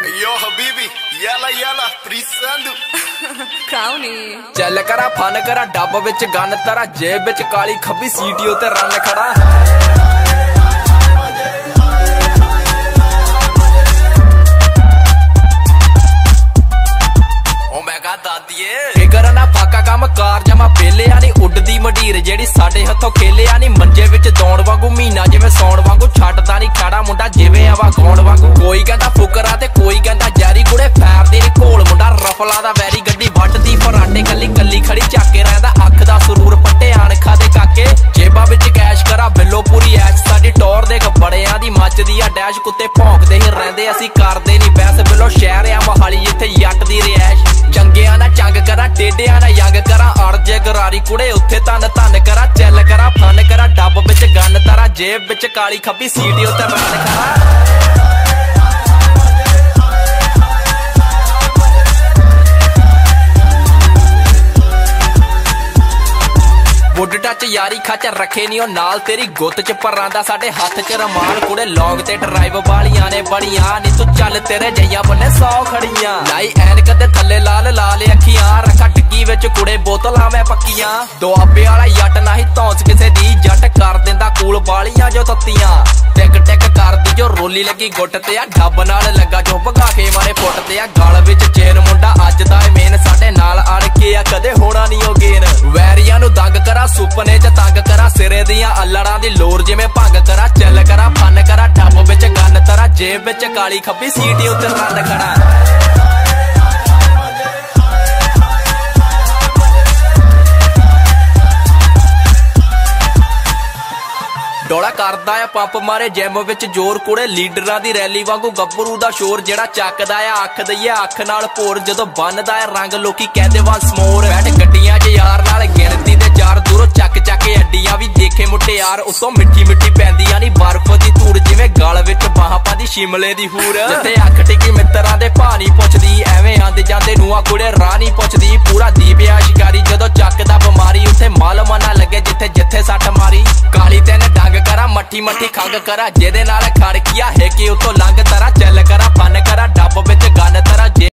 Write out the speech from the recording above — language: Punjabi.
Yo habibi, yalla yalla, prisando. ਕਰਾਉਣੀ ਚੱਲ ਕਰਾ ਫਨ ਕਰਾ ਡੱਬ ਵਿੱਚ ਗੰਨ ਤਰਾ ਜੇਬ ਵਿੱਚ ਕਾਲੀ ਖੱਬੀ ਸੀਟੀਓ ਤੇ ਰਨ ਖੜਾ। ਓ ਮੈਂ ਕਹਾ ਦਾਦੀਏ। ਫਿਕਰ ਨਾ ਫਾਕਾ ਕੰਮ ਕਾਰ ਜਮਾ ਪੇਲਿਆ ਨਹੀਂ ਉੱਡਦੀ ਮਢੀਰ ਜਿਹੜੀ ਸਾਡੇ ਹੱਥੋਂ ਖੇਲਿਆ ਨਹੀਂ ਮੰਜੇ ਵਿੱਚ ਦੌਣ ਵਾਂਗੂ ਮਹੀਨਾ ਜਿਵੇਂ ਸੌਣ ਵਾਂਗੂ ਛੱਡਦਾ ਨਹੀਂ ਖਾੜਾ ਮੁੰਡਾ ਜਿਵੇਂ ਆਵਾ ਗਾਉਣ ਵਾਂਗੂ। ਕੋਈ ਕਹਿੰਦਾ ਮੱਚਦੀ ਕੁੱਤੇ ਭੌਂਕਦੇ ਹੀ ਰਹਿੰਦੇ, ਅਸੀਂ ਕਰਦੇ ਨਹੀਂ ਬੈਸ ਬਿੱਲੋ ਸ਼ਹਿਰ ਆ, ਮਹਾਲੀ ਜਿੱਥੇ ਜੱਟ ਦੀ ਰਿਐਸ਼ ਚੰਗਿਆਂ ਨਾ ਚੰਗ ਕਰਾਂ ਟੇਡਿਆਂ ਨਾਲ ਯੰਗ ਕਰਾਂ। ਅੜਜੇ ਗਰਾਰੀ ਕੁੜੇ, ਉੱਥੇ ਧੰਨ ਧੰਨ ਕਰਾਂ, ਚੱਲ ਕਰਾਂ, ਫਨ ਕਰਾਂ, ਡੱਬ ਵਿੱਚ ਗੰਨ ਤਰਾ, ਜੇਬ ਵਿੱਚ ਕਾਲੀ ਖੱਬੀ ਸੀਟੀ ਉੱਤੇ ਰਨ ਕਰਾਂ। ਬੁੱਢ ਯਾਰੀ ਖੱਚ ਰੱਖੇ ਨਹੀਂ ਉਹ ਨਾਲ ਤੇਰੀ ਗੁੱਤ ਚ ਪਰਾਂਦਾ ਸਾਡੇ ਹੱਥ ਚ ਰਮਾਨ। ਕੁੜੇ ਲੌਂਗ ਤੇ ਡਰਾਈਵ ਵਾਲੀਆਂ ਨੇ ਬੜੀਆਂ ਨੀ ਤੂੰ ਚੱਲ ਤੇਰੇ ਜਈਆਂ ਬੰਨੇ 100 ਖੜੀਆਂ। ਲਾਈ ਐਨਕ ਦੇ ਥੱਲੇ ਲਾਲ ਲਾਲ ਅੱਖੀਆਂ। ਰੱਖਾ ਟਿੱਕੀ ਵਿੱਚ ਕੁੜੇ ਬੋਤਲਾਂ ਮੈਂ ਪੱਕੀਆਂ। ਦੁਆਬੇ ਵਾਲਾ ਜੱਟ ਨਹੀਂ ਧੌਂਸ ਕਿਸੇ ਦੀ ਜੱਟ। ਕਰ ਦਿੰਦਾ ਕੂਲ ਵਾਲੀਆਂ ਜੋ ਤੱਤੀਆਂ। ਟਿਕ ਟਿਕ ਜੋ ਰੋਲੀ ਲੱਗੀ ਗੁੱਟ ਤੇ ਆ, ਢੱਬ ਨਾਲ ਲੱਗਾ ਜੋ ਭਗਾ ਕੇ ਮਾਰੇ ਫੁੱਟ ਤੇ ਆ। ਗਲ ਵਿੱਚ ਚੇਨ ਮੁੰਡਾ ਅੱਜ ਦਾ ਏ ਮੇਨ ਸਾਡੇ ਨਾਲ ਅੜ ਕੇ ਆ, ਕਦੇ ਹੋਣਾ ਨਹੀਂ ਉਹ ਗੇਨ ਵੈਰੀਆਂ ਨੂੰ ਦੰਗ ਕਰਾ, ਸੁਪਨੇ ਚ ਤੰਗ ਕਰਾ, ਸਿਰੇ ਦੀਆਂ ਅਲੜਾਂ ਦੀ ਲੋਰ ਜਿਵੇਂ ਭੰਗ ਕਰਾ, ਚੱਲ ਕਰਾ, ਫਨ ਕਰਾ, ਢੱਬ ਵਿੱਚ ਗੰਨ ਤਰਾ, ਜੇਬ ਵਿੱਚ ਕਾਲੀ ਖੱਬੀ, ਸੀਟੀ ਉੱਤੇ ਰੰਦ ਖੜਾ ਡੋਲਾ ਕਰਦਾ ਆ, ਪੰਪ ਮਾਰੇ ਜਿਮ ਵਿੱਚ ਜ਼ੋਰ ਕੁੜੇ, ਲੀਡਰਾਂ ਦੀ ਰੈਲੀ ਵਾਂਗੂ ਗੱਭਰੂ ਦਾ ਸ਼ੋਰ ਜਿਹੜਾ ਚੱਕਦਾ ਆ ਅੱਖ ਦਈਏ ਅੱਖ ਨਾਲ ਭੋਰ ਜਦੋਂ ਬੰਨਦਾ ਆ, ਰੰਗ ਲੋਕੀ ਕਹਿੰਦੇ ਵਾਂਸ ਮੋਰ ਬੈਠ ਗੱਡੀਆਂ 'ਚ ਯਾਰ ਨਾਲ ਗਿਣਤੀ ਦੇ ਚਾਰ ਦੂਰੋਂ ਚੱਕ ਚੱਕ ਕੇ ਅੱਡੀਆਂ ਵੀ ਦੇਖੇ ਮੁੱਟੇ ਯਾਰ, ਉਤੋਂ ਮਿੱਠੀ ਮਿੱਠੀ ਪੈਂਦੀਆਂ ਨਹੀਂ ਬਰਫ਼ ਦੀ ਧੂੜ, ਜਿਵੇਂ ਗਲ ਵਿੱਚ ਬਾਹਾਂ ਪਾਦੀ ਸ਼ਿਮਲੇ ਦੀ ਹੂਰ। ਜਿੱਥੇ ਅੱਖ ਟਿੱਕੀ ਮਿੱਤਰਾਂ ਦੇ ਭਾਣੀ ਪੁੱਛਦੀ, ਐਵੇਂ ਆਂਦੇ ਜਾਂਦੇ ਨੂੰ ਕੁੜੇ, ਰਾਹ ਨਹੀਂ ਪੁੱਛਦੀ, ਪੂਰਾ ਦੀਪਿਆ ਮੱਠੀ ਮੱਠੀ ਖੰਗ ਕਰਾ, ਜਿਹਦੇ ਨਾਲ ਖੜਕੀਆ ਹੈ ਕਿ ਉਤੋਂ ਲੰਘ ਤਰਾ, ਚੱਲ ਕਰਾ, ਫਨ ਕਰਾ, ਡੱਬ ਵਿੱਚ ਗੰਨ ਤਰਾ, ਜੇ